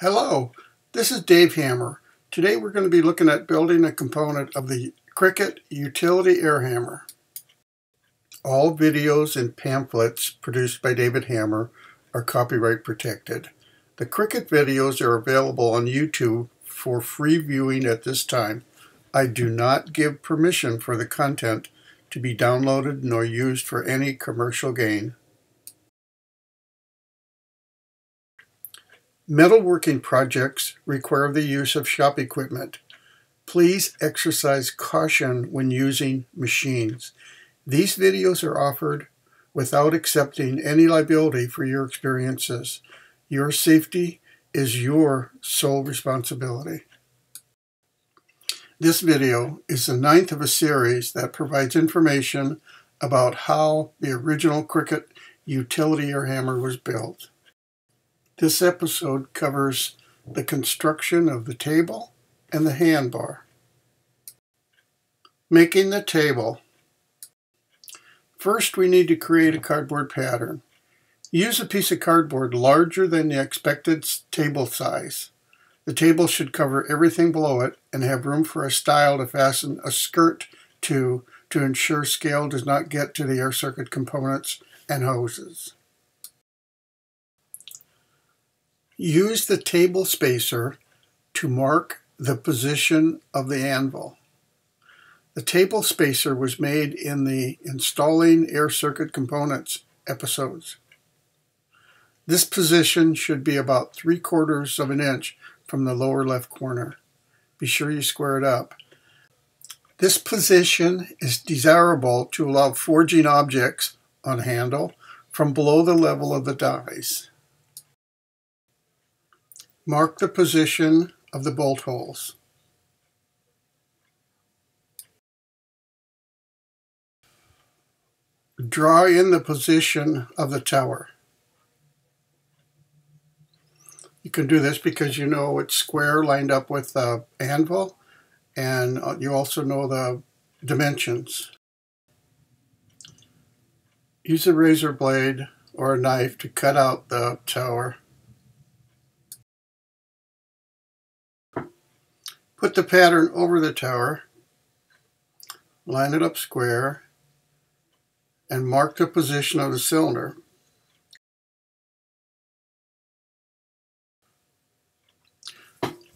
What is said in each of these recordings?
Hello, this is Dave Hammer. Today we're going to be looking at building a component of the Cricket Utility Air Hammer. All videos and pamphlets produced by David Hammer are copyright protected. The Cricket videos are available on YouTube for free viewing at this time. I do not give permission for the content to be downloaded nor used for any commercial gain. Metalworking projects require the use of shop equipment. Please exercise caution when using machines. These videos are offered without accepting any liability for your experiences. Your safety is your sole responsibility. This video is the ninth of a series that provides information about how the original Cricket utility air hammer was built. This episode covers the construction of the table and the handbar. Making the table. First, we need to create a cardboard pattern. Use a piece of cardboard larger than the expected table size. The table should cover everything below it and have room for a style to fasten a skirt to to ensure scale does not get to the air circuit components and hoses. Use the table spacer to mark the position of the anvil. The table spacer was made in the Installing Air Circuit Components episodes. This position should be about 3 quarters of an inch from the lower left corner. Be sure you square it up. This position is desirable to allow forging objects on handle from below the level of the dies. Mark the position of the bolt holes. Draw in the position of the tower. You can do this because you know it's square lined up with the anvil and uh, you also know the dimensions. Use a razor blade or a knife to cut out the tower. Put the pattern over the tower, line it up square, and mark the position of the cylinder.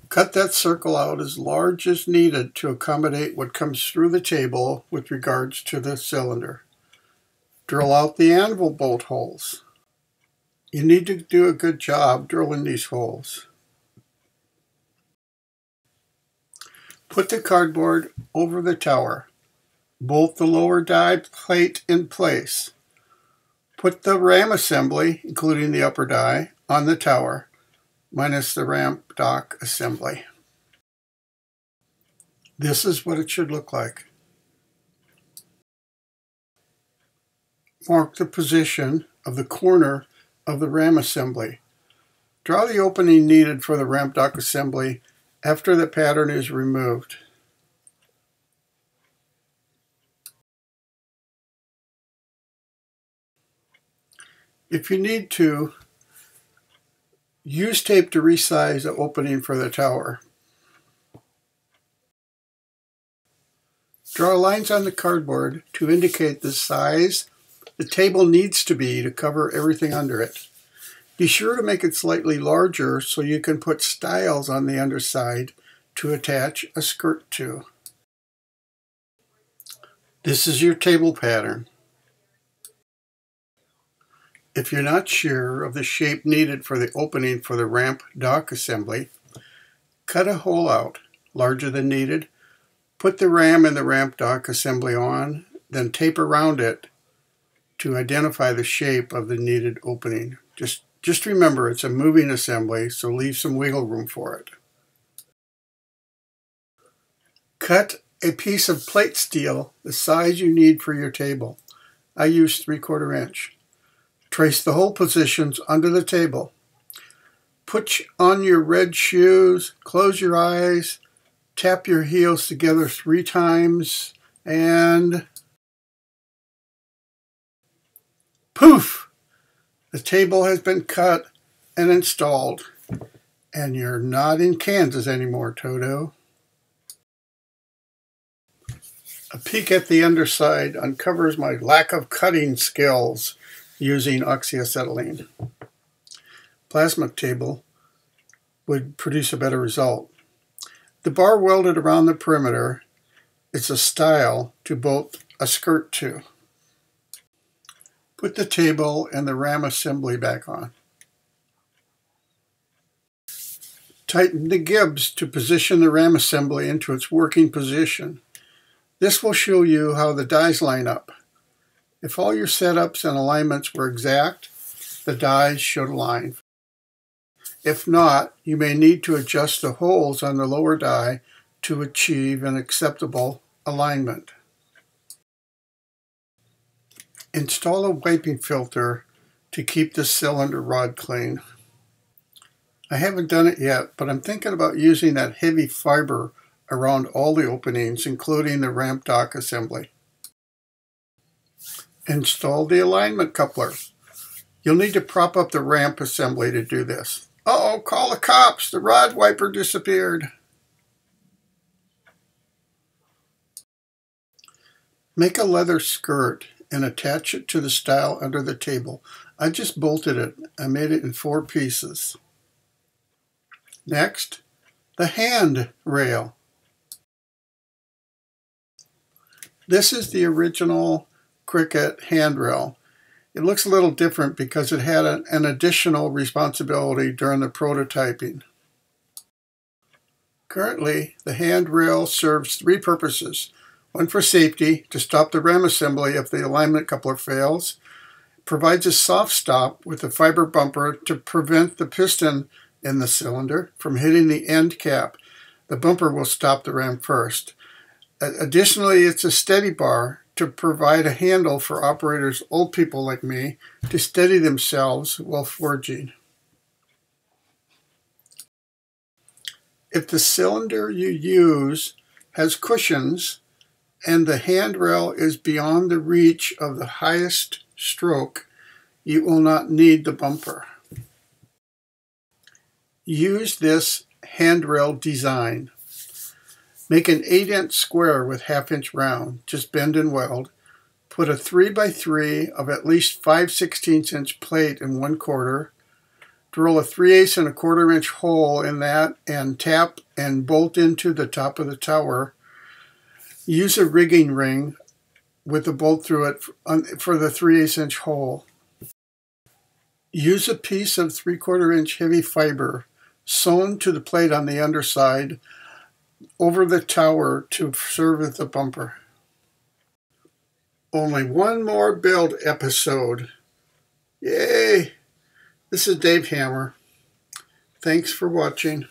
Cut that circle out as large as needed to accommodate what comes through the table with regards to the cylinder. Drill out the anvil bolt holes. You need to do a good job drilling these holes. Put the cardboard over the tower. Bolt the lower die plate in place. Put the ram assembly, including the upper die, on the tower, minus the ramp dock assembly. This is what it should look like. Mark the position of the corner of the ram assembly. Draw the opening needed for the ramp dock assembly after the pattern is removed. If you need to, use tape to resize the opening for the tower. Draw lines on the cardboard to indicate the size the table needs to be to cover everything under it. Be sure to make it slightly larger so you can put styles on the underside to attach a skirt to. This is your table pattern. If you're not sure of the shape needed for the opening for the ramp dock assembly, cut a hole out larger than needed, put the ram and the ramp dock assembly on, then tape around it to identify the shape of the needed opening. Just just remember it's a moving assembly, so leave some wiggle room for it. Cut a piece of plate steel the size you need for your table. I use 3 quarter inch. Trace the hole positions under the table. Put on your red shoes, close your eyes, tap your heels together three times, and poof! The table has been cut and installed. And you're not in Kansas anymore, Toto. A peek at the underside uncovers my lack of cutting skills using oxyacetylene. Plasma table would produce a better result. The bar welded around the perimeter is a style to bolt a skirt to. Put the table and the ram assembly back on. Tighten the gibs to position the ram assembly into its working position. This will show you how the dies line up. If all your setups and alignments were exact, the dies should align. If not, you may need to adjust the holes on the lower die to achieve an acceptable alignment. Install a wiping filter to keep the cylinder rod clean. I haven't done it yet, but I'm thinking about using that heavy fiber around all the openings, including the ramp dock assembly. Install the alignment coupler. You'll need to prop up the ramp assembly to do this. Uh oh call the cops! The rod wiper disappeared. Make a leather skirt and attach it to the style under the table. I just bolted it. I made it in four pieces. Next, the hand rail. This is the original Cricket handrail. It looks a little different because it had an, an additional responsibility during the prototyping. Currently, the handrail serves three purposes. One for safety, to stop the ram assembly if the alignment coupler fails. Provides a soft stop with the fiber bumper to prevent the piston in the cylinder from hitting the end cap. The bumper will stop the ram first. Additionally, it's a steady bar to provide a handle for operators, old people like me, to steady themselves while forging. If the cylinder you use has cushions and the handrail is beyond the reach of the highest stroke, you will not need the bumper. Use this handrail design. Make an 8 inch square with half inch round, just bend and weld. Put a 3 by 3 of at least 5 16 inch plate in one quarter. Drill a 3 8 and a quarter inch hole in that and tap and bolt into the top of the tower. Use a rigging ring with a bolt through it for the 3 8 inch hole. Use a piece of 3 quarter inch heavy fiber sewn to the plate on the underside over the tower to serve as the bumper. Only one more build episode. Yay! This is Dave Hammer. Thanks for watching.